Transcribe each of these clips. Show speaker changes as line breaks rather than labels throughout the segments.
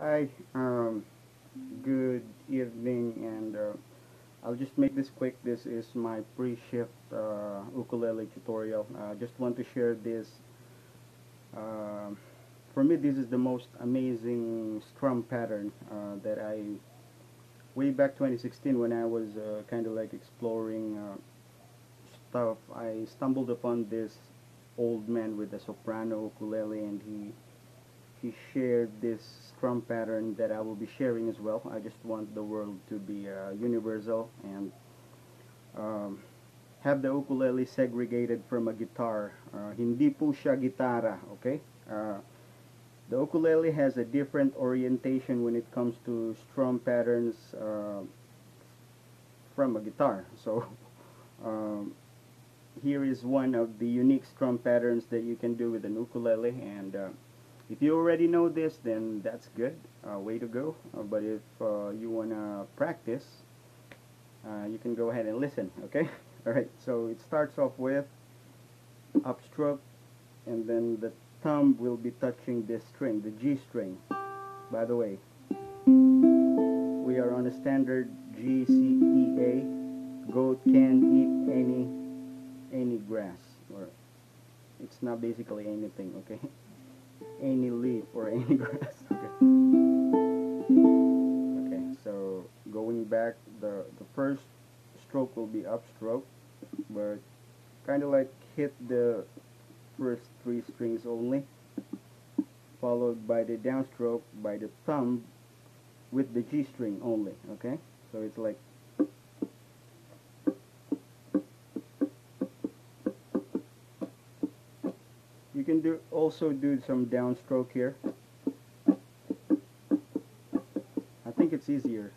Hi, um, good evening, and uh, I'll just make this quick. This is my pre-shift uh, ukulele tutorial. I uh, just want to share this. Uh, for me, this is the most amazing strum pattern uh, that I, way back 2016 when I was uh, kind of like exploring uh, stuff, I stumbled upon this old man with a soprano ukulele and he he shared this strum pattern that I will be sharing as well. I just want the world to be uh, universal and um, have the ukulele segregated from a guitar. Uh, hindi po siya gitara, okay? Uh, the ukulele has a different orientation when it comes to strum patterns uh, from a guitar. So um, here is one of the unique strum patterns that you can do with an ukulele and uh, if you already know this then that's good uh, way to go. Uh, but if uh, you wanna practice uh, you can go ahead and listen okay? Alright so it starts off with upstroke and then the thumb will be touching this string the G string. By the way we are on a standard G C E A goat can eat any any grass or it's not basically anything okay any leaf or any grass. Okay. Okay, so going back, the the first stroke will be upstroke, but kind of like hit the first three strings only, followed by the downstroke by the thumb with the G string only. Okay, so it's like can do also do some downstroke here. I think it's easier.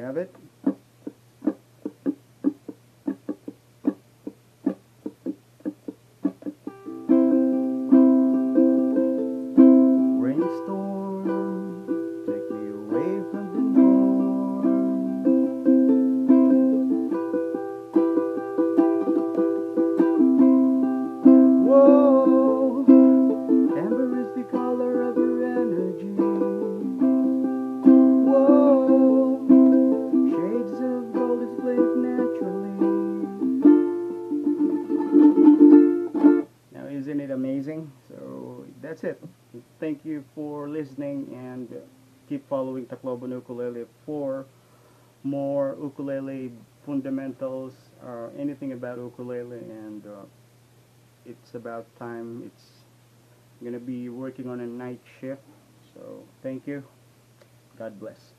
Have it. Amazing. So that's it. Thank you for listening and keep following Tacloban Ukulele for more ukulele fundamentals, uh, anything about ukulele, and uh, it's about time. It's to be working on a night shift. So thank you. God bless.